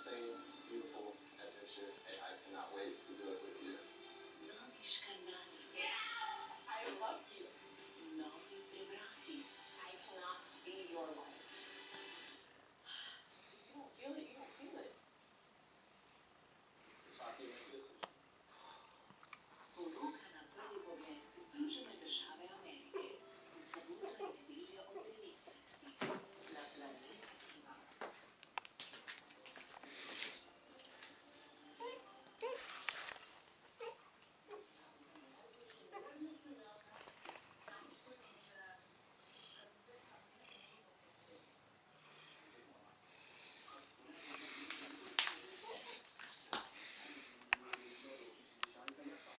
same